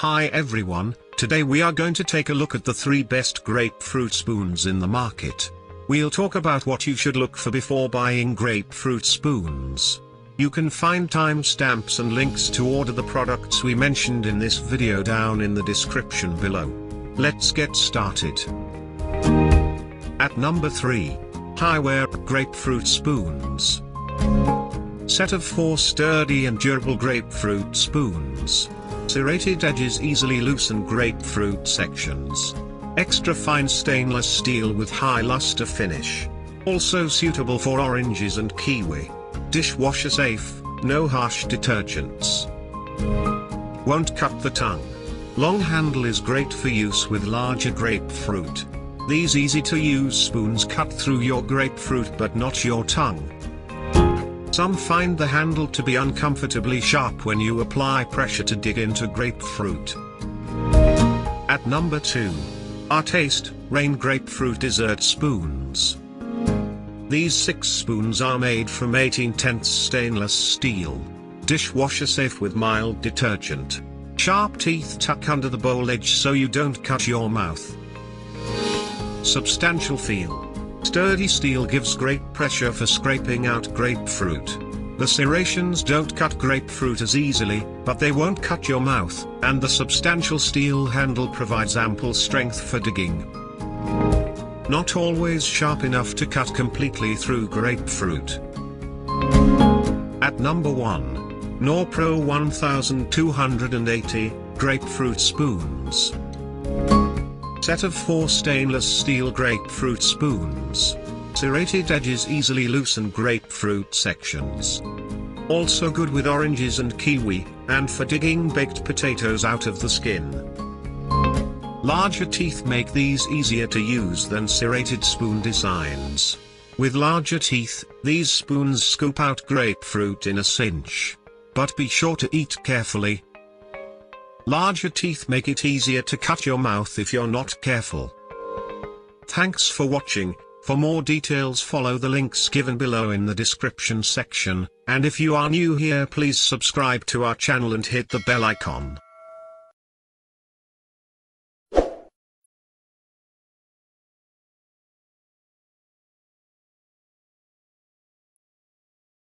Hi everyone, today we are going to take a look at the 3 best grapefruit spoons in the market. We'll talk about what you should look for before buying grapefruit spoons. You can find timestamps and links to order the products we mentioned in this video down in the description below. Let's get started. At number 3. Hiware Grapefruit Spoons. Set of 4 sturdy and durable grapefruit spoons. Serrated edges easily loosen grapefruit sections. Extra fine stainless steel with high luster finish. Also suitable for oranges and kiwi. Dishwasher safe, no harsh detergents. Won't cut the tongue. Long handle is great for use with larger grapefruit. These easy to use spoons cut through your grapefruit but not your tongue. Some find the handle to be uncomfortably sharp when you apply pressure to dig into grapefruit. At number 2. Artaste, Rain Grapefruit Dessert Spoons. These six spoons are made from 18 tenths stainless steel. Dishwasher safe with mild detergent. Sharp teeth tuck under the bowl edge so you don't cut your mouth. Substantial feel. Sturdy steel gives great pressure for scraping out grapefruit. The serrations don't cut grapefruit as easily, but they won't cut your mouth, and the substantial steel handle provides ample strength for digging. Not always sharp enough to cut completely through grapefruit. At number 1. Norpro 1280, Grapefruit Spoons. Set of 4 stainless steel grapefruit spoons. Serrated edges easily loosen grapefruit sections. Also good with oranges and kiwi, and for digging baked potatoes out of the skin. Larger teeth make these easier to use than serrated spoon designs. With larger teeth, these spoons scoop out grapefruit in a cinch. But be sure to eat carefully, Larger teeth make it easier to cut your mouth if you're not careful. Thanks for watching, for more details follow the links given below in the description section, and if you are new here please subscribe to our channel and hit the bell icon.